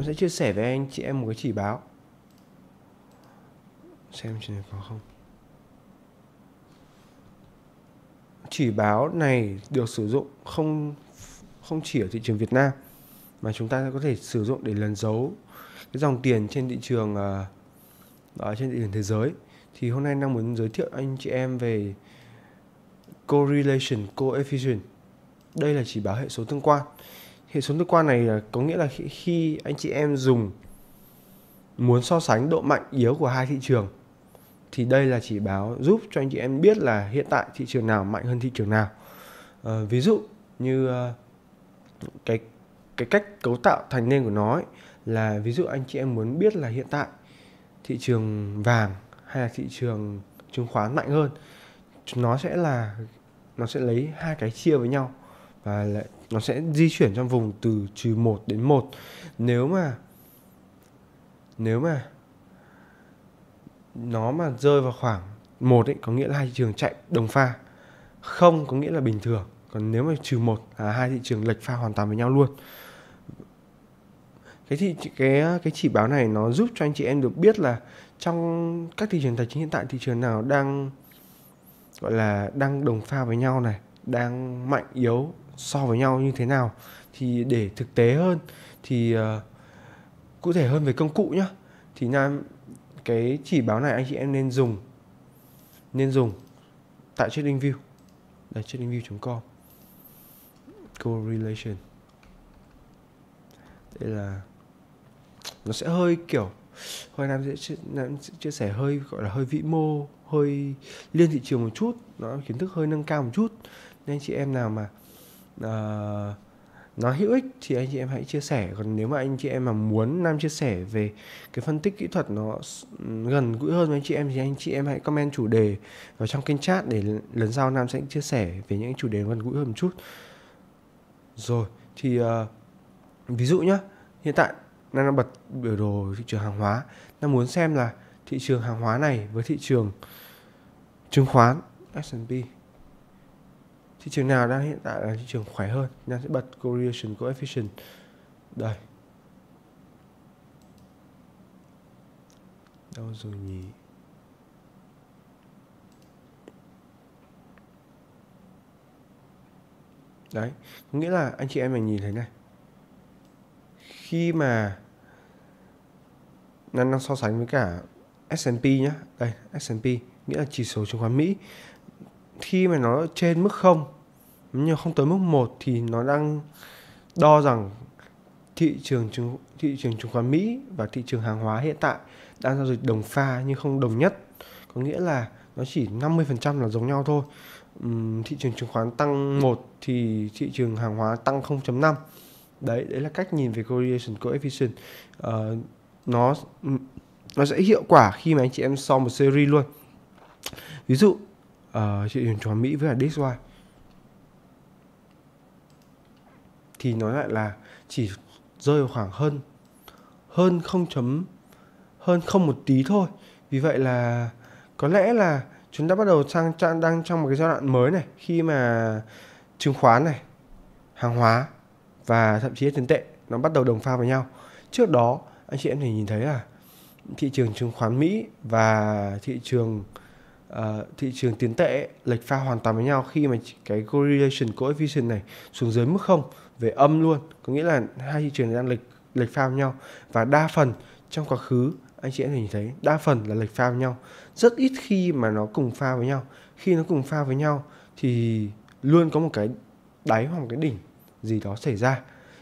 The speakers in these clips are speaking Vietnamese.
nó sẽ chia sẻ với anh chị em một cái chỉ báo. Xem trên này có không? Chỉ báo này được sử dụng không không chỉ ở thị trường Việt Nam mà chúng ta có thể sử dụng để lần giấu cái dòng tiền trên thị trường ờ, uh, ở trên thị trường thế giới. Thì hôm nay đang muốn giới thiệu anh chị em về correlation coefficient. Đây là chỉ báo hệ số tương quan hệ số tương quan này à, có nghĩa là khi, khi anh chị em dùng muốn so sánh độ mạnh yếu của hai thị trường thì đây là chỉ báo giúp cho anh chị em biết là hiện tại thị trường nào mạnh hơn thị trường nào. À, ví dụ như à, cái cái cách cấu tạo thành nên của nó ấy, là ví dụ anh chị em muốn biết là hiện tại thị trường vàng hay là thị trường chứng khoán mạnh hơn nó sẽ là nó sẽ lấy hai cái chia với nhau và lại nó sẽ di chuyển trong vùng từ trừ 1 đến 1 nếu mà nếu mà nó mà rơi vào khoảng một ấy, có nghĩa là hai thị trường chạy đồng pha. Không có nghĩa là bình thường. Còn nếu mà trừ một là hai thị trường lệch pha hoàn toàn với nhau luôn. Cái thị, cái cái chỉ báo này nó giúp cho anh chị em được biết là trong các thị trường tài chính hiện tại, thị trường nào đang, gọi là, đang đồng pha với nhau này, đang mạnh yếu so với nhau như thế nào. Thì để thực tế hơn thì uh, cụ thể hơn về công cụ nhá. Thì nam cái chỉ báo này anh chị em nên dùng nên dùng tại TradingView đây tradingview.com correlation. Đây là nó sẽ hơi kiểu hồi nam sẽ, nam sẽ chia sẻ hơi gọi là hơi vĩ mô hơi liên thị trường một chút. Nó kiến thức hơi nâng cao một chút. Nên anh chị em nào mà uh, nó hữu ích thì anh chị em hãy chia sẻ. Còn nếu mà anh chị em mà muốn nam chia sẻ về cái phân tích kỹ thuật nó gần gũi hơn với anh chị em thì anh chị em hãy comment chủ đề vào trong kênh chat để lần sau nam sẽ chia sẻ về những chủ đề gần gũi hơn một chút. Rồi thì uh, ví dụ nhá hiện tại nam đang bật biểu đồ thị trường hàng hóa. Nam muốn xem là thị trường hàng hóa này với thị trường chứng khoán S&P thị trường nào đang hiện tại là thị trường khỏe hơn? Nam sẽ bật correlation, coefficient. Đây. Đâu rồi nhỉ? Đấy có nghĩa là anh chị em mình nhìn thấy này. Khi mà nó đang so sánh với cả S&P nhá. Đây S&P nghĩa là chỉ số chứng khoán Mỹ khi mà nó trên mức không nhưng không tới mức một thì nó đang đo rằng thị trường chứng thị trường chứng khoán Mỹ và thị trường hàng hóa hiện tại đang giao dịch đồng pha nhưng không đồng nhất. Có nghĩa là nó chỉ 50% là giống nhau thôi. Uhm, thị trường chứng khoán tăng 1 thì thị trường hàng hóa tăng 0.5 đấy đấy là cách nhìn về correlation coefficient. Uh, nó nó sẽ hiệu quả khi mà anh chị em so một series luôn. Ví dụ uh, thị trường Mỹ với là DXY thì nói lại là chỉ rơi vào khoảng hơn hơn không chấm hơn không một tí thôi. Vì vậy là có lẽ là chúng ta bắt đầu sang trang đang trong một cái giai đoạn mới này khi mà chứng khoán này hàng hóa và thậm chí là tiền tệ nó bắt đầu đồng pha với nhau. Trước đó anh chị em thể nhìn thấy là thị trường chứng khoán Mỹ và thị trường uh, thị trường tiền tệ lệch pha hoàn toàn với nhau khi mà cái correlation coefficient này xuống dưới mức không về âm luôn. Có nghĩa là hai thị trường đang lệch lệch pha với nhau. Và đa phần trong quá khứ anh chị em nhìn thấy đa phần là lệch pha với nhau. Rất ít khi mà nó cùng pha với nhau. Khi nó cùng pha với nhau thì luôn có một cái đáy hoặc một cái đỉnh gì đó xảy ra.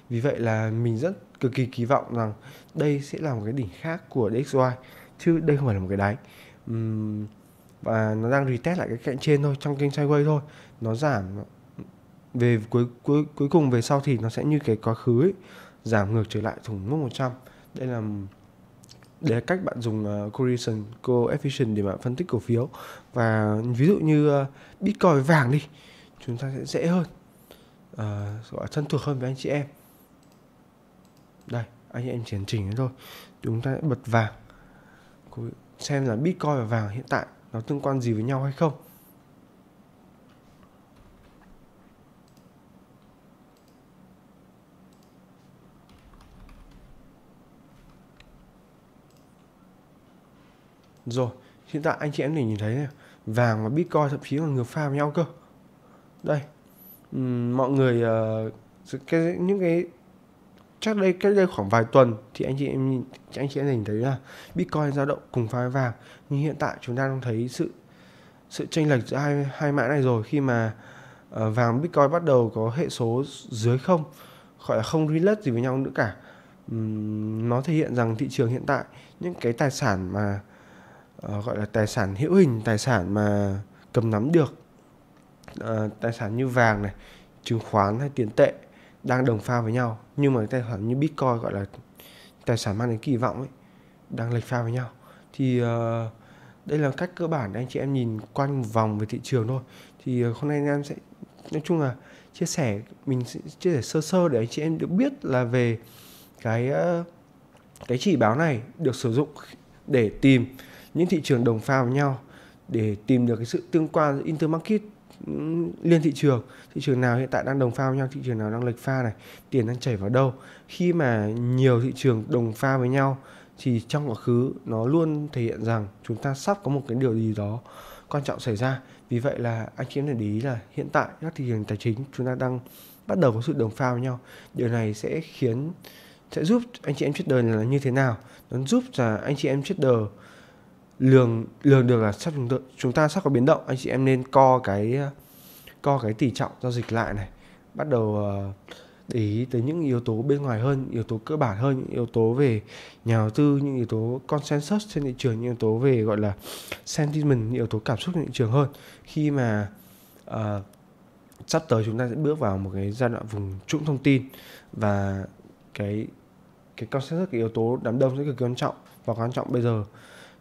Vì vậy là mình rất cực kỳ kỳ vọng rằng đây sẽ là một cái đỉnh khác của DXY chứ đây không phải là một cái đáy. Uhm, và nó đang retest lại cái cạnh trên thôi trong kênh sideways thôi. Nó giảm về cuối cuối cuối cùng về sau thì nó sẽ như cái quá khứ ấy, giảm ngược trở lại thủng mức 100 đây là để là cách bạn dùng ờ, uh, correlation coefficient để bạn phân tích cổ phiếu. Và ví dụ như uh, bitcoin vàng đi chúng ta sẽ dễ hơn. Uh, gọi thân thuộc hơn với anh chị em. Đây anh chị em chỉ chỉnh thôi. Chúng ta sẽ bật vàng. Xem là bitcoin và vàng hiện tại nó tương quan gì với nhau hay không Rồi, hiện tại anh chị em để nhìn thấy này, vàng và Bitcoin thậm chí còn ngược pha với nhau cơ. Đây, uhm, mọi người uh, cái những cái chắc đây cách đây khoảng vài tuần thì anh chị em anh chị em nhìn thấy là bitcoin dao động cùng pha với vàng. Nhưng hiện tại chúng ta đang thấy sự sự chênh lệch giữa hai hai mã này rồi. Khi mà uh, vàng bitcoin bắt đầu có hệ số dưới không gọi là không relate gì với nhau nữa cả. Um, nó thể hiện rằng thị trường hiện tại những cái tài sản mà uh, gọi là tài sản hữu hình tài sản mà cầm nắm được uh, tài sản như vàng này chứng khoán hay tiền tệ đang đồng pha với nhau. Nhưng mà tài sản như bitcoin gọi là tài sản mang đến kỳ vọng ấy đang lệch pha với nhau. Thì uh, đây là cách cơ bản để anh chị em nhìn quanh vòng về thị trường thôi. Thì uh, hôm nay anh em sẽ nói chung là chia sẻ mình sẽ chia sẻ sơ sơ để anh chị em được biết là về cái uh, cái chỉ báo này được sử dụng để tìm những thị trường đồng pha với nhau để tìm được cái sự tương quan giữa intermarket liên thị trường. Thị trường nào hiện tại đang đồng pha với nhau, thị trường nào đang lệch pha này, tiền đang chảy vào đâu. Khi mà nhiều thị trường đồng pha với nhau, thì trong quá khứ nó luôn thể hiện rằng chúng ta sắp có một cái điều gì đó quan trọng xảy ra. Vì vậy là anh chị em để ý là hiện tại các thị trường tài chính chúng ta đang bắt đầu có sự đồng pha với nhau. Điều này sẽ khiến, sẽ giúp anh chị em trader là như thế nào? Nó giúp là anh chị em trader lường lường được là sắp chúng ta, chúng ta sắp có biến động. Anh chị em nên co cái co cái tỷ trọng giao dịch lại này. Bắt đầu ờ, để ý tới những yếu tố bên ngoài hơn yếu tố cơ bản hơn những yếu tố về nhà đầu tư những yếu tố consensus trên thị trường những yếu tố về gọi là sentiment những yếu tố cảm xúc trên thị trường hơn. Khi mà uh, sắp tới chúng ta sẽ bước vào một cái giai đoạn vùng trũng thông tin và cái cái consensus cái yếu tố đám đông sẽ cực kỳ quan trọng và quan trọng bây giờ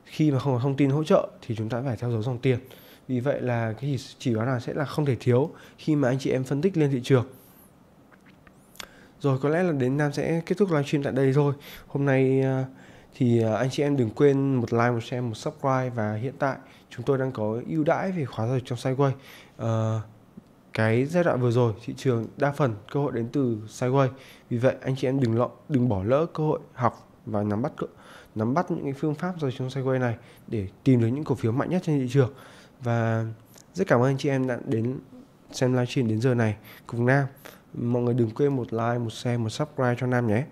khi mà không có thông tin hỗ trợ thì chúng ta phải theo dấu dòng tiền. Vì vậy là cái chỉ báo nào sẽ là không thể thiếu khi mà anh chị em phân tích lên thị trường. Rồi có lẽ là đến Nam sẽ kết thúc livestream tại đây thôi. Hôm nay à, thì à, anh chị em đừng quên một like một share một subscribe và hiện tại chúng tôi đang có ưu đãi về khóa giao dịch trong Sideway. À, cái giai đoạn vừa rồi thị trường đa phần cơ hội đến từ Sideway. Vì vậy anh chị em đừng lọ đừng bỏ lỡ cơ hội học và nắm bắt cơ nắm bắt những cái phương pháp rồi trong sideways này để tìm được những cổ phiếu mạnh nhất trên thị trường. Và rất cảm ơn anh chị em đã đến xem livestream đến giờ này cùng Nam. Mọi người đừng quên một like, một share, một subscribe cho Nam nhé.